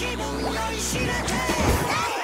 気分酔いしれて